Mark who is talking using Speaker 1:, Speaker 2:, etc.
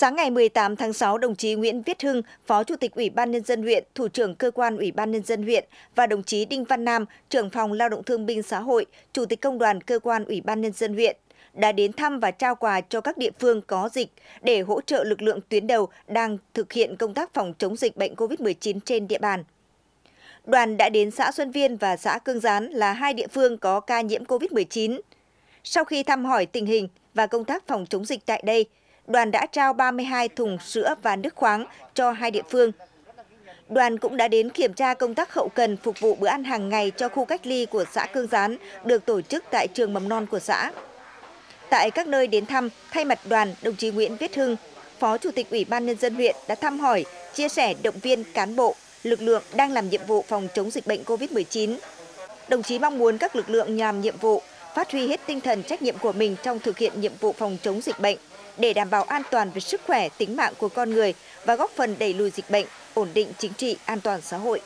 Speaker 1: Sáng ngày 18 tháng 6, đồng chí Nguyễn Viết Hưng, Phó Chủ tịch Ủy ban Nhân dân huyện, Thủ trưởng Cơ quan Ủy ban Nhân dân huyện và đồng chí Đinh Văn Nam, trưởng phòng Lao động Thương binh Xã hội, Chủ tịch Công đoàn Cơ quan Ủy ban Nhân dân huyện, đã đến thăm và trao quà cho các địa phương có dịch để hỗ trợ lực lượng tuyến đầu đang thực hiện công tác phòng chống dịch bệnh COVID-19 trên địa bàn. Đoàn đã đến xã Xuân Viên và xã Cương Gián là hai địa phương có ca nhiễm COVID-19. Sau khi thăm hỏi tình hình và công tác phòng chống dịch tại đây, đoàn đã trao 32 thùng sữa và nước khoáng cho hai địa phương. Đoàn cũng đã đến kiểm tra công tác hậu cần phục vụ bữa ăn hàng ngày cho khu cách ly của xã Cương Gián được tổ chức tại trường mầm non của xã. Tại các nơi đến thăm, thay mặt đoàn, đồng chí Nguyễn Viết Hưng, Phó Chủ tịch Ủy ban Nhân dân huyện đã thăm hỏi, chia sẻ động viên cán bộ, lực lượng đang làm nhiệm vụ phòng chống dịch bệnh COVID-19. Đồng chí mong muốn các lực lượng làm nhiệm vụ phát huy hết tinh thần trách nhiệm của mình trong thực hiện nhiệm vụ phòng chống dịch bệnh để đảm bảo an toàn về sức khỏe, tính mạng của con người và góp phần đẩy lùi dịch bệnh, ổn định chính trị, an toàn xã hội.